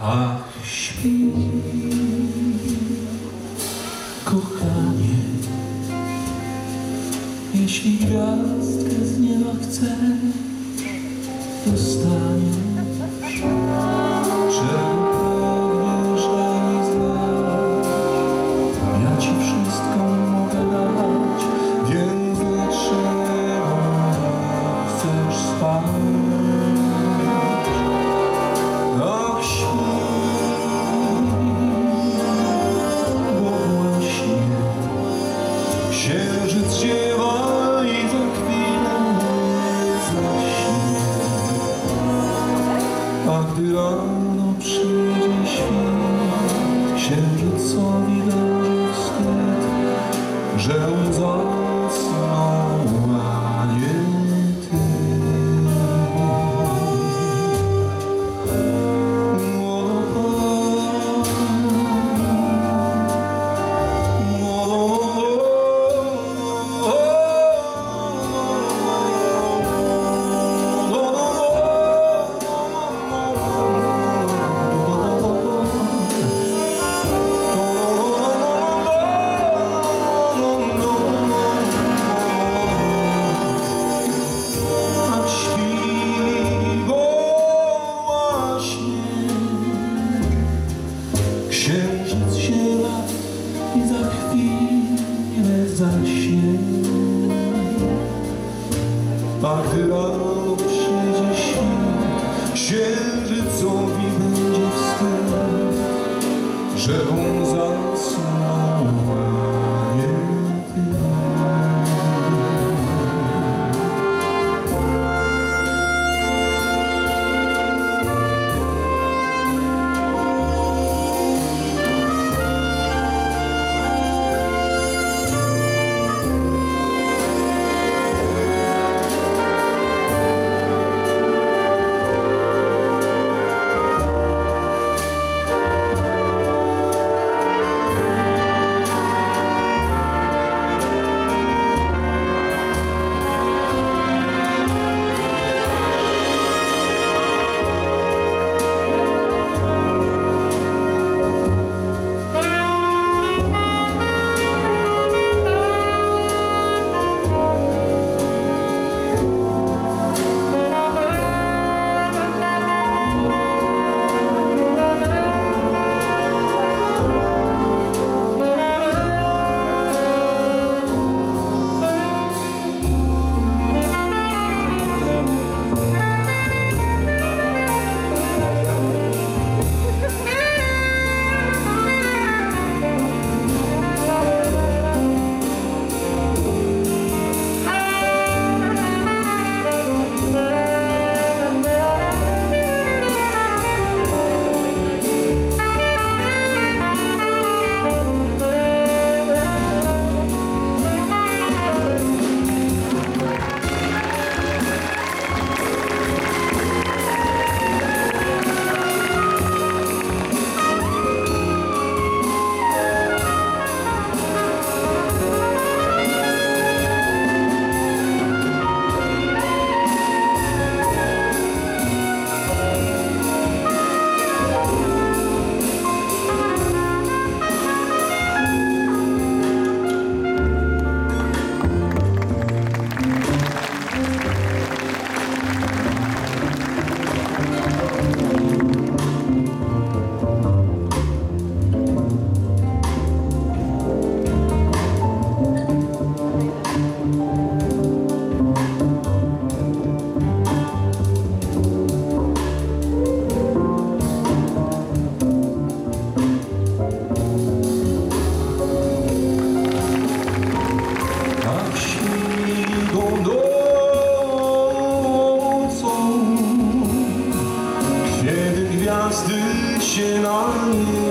Ach, śpi, kochanie, jeśli gwiazdkę z nieba chcesz, dostaniesz. 等我 a gdy rano przyjdzie świt, księżycowi będzie wstyd, że on on you.